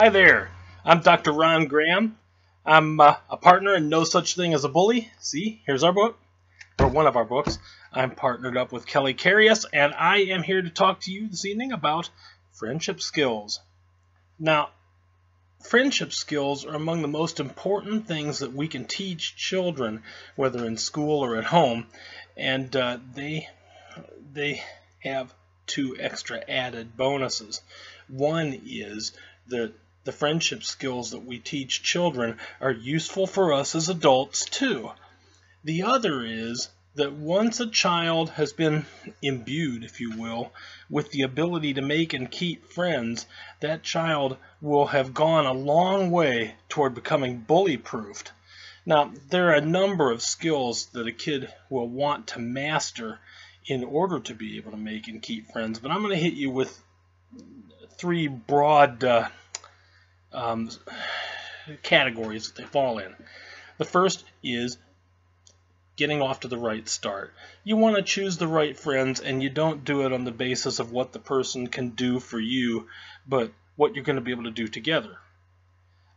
Hi there, I'm Dr. Ron Graham. I'm uh, a partner in No Such Thing as a Bully. See, here's our book, or one of our books. I'm partnered up with Kelly Carius, and I am here to talk to you this evening about friendship skills. Now, friendship skills are among the most important things that we can teach children, whether in school or at home, and uh, they they have two extra added bonuses. One is that the friendship skills that we teach children are useful for us as adults too. The other is that once a child has been imbued, if you will, with the ability to make and keep friends, that child will have gone a long way toward becoming bully proofed. Now, there are a number of skills that a kid will want to master in order to be able to make and keep friends, but I'm going to hit you with three broad uh, um, categories that they fall in. The first is getting off to the right start. You want to choose the right friends and you don't do it on the basis of what the person can do for you, but what you're going to be able to do together.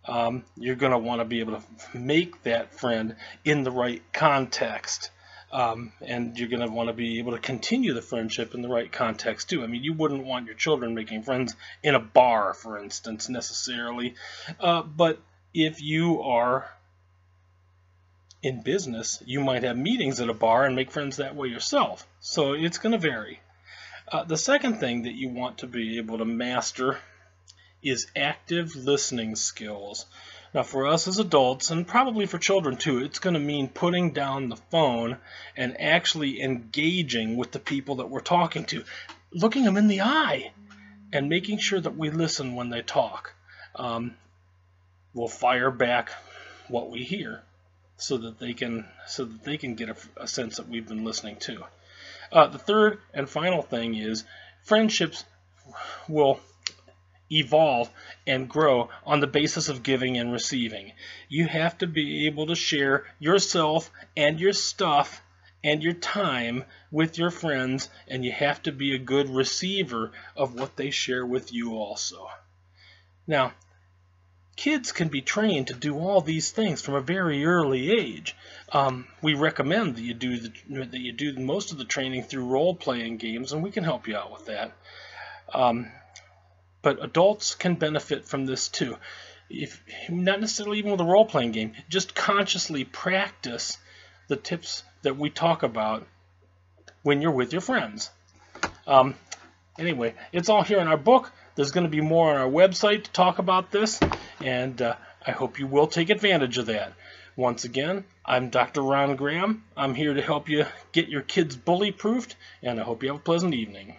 Um, you're going to want to be able to make that friend in the right context. Um, and you're going to want to be able to continue the friendship in the right context too. I mean, you wouldn't want your children making friends in a bar, for instance, necessarily. Uh, but if you are in business, you might have meetings at a bar and make friends that way yourself. So it's going to vary. Uh, the second thing that you want to be able to master is active listening skills. Now, for us as adults, and probably for children too, it's going to mean putting down the phone and actually engaging with the people that we're talking to, looking them in the eye, and making sure that we listen when they talk. Um, we'll fire back what we hear so that they can so that they can get a, a sense that we've been listening to. Uh, the third and final thing is friendships will evolve and grow on the basis of giving and receiving. You have to be able to share yourself and your stuff and your time with your friends, and you have to be a good receiver of what they share with you also. Now, kids can be trained to do all these things from a very early age. Um, we recommend that you do the, that you do most of the training through role-playing games, and we can help you out with that. Um, but adults can benefit from this too. If not necessarily even with a role-playing game, just consciously practice the tips that we talk about when you're with your friends. Um, anyway, it's all here in our book. There's going to be more on our website to talk about this, and uh, I hope you will take advantage of that. Once again, I'm Dr. Ron Graham. I'm here to help you get your kids bully proofed, and I hope you have a pleasant evening.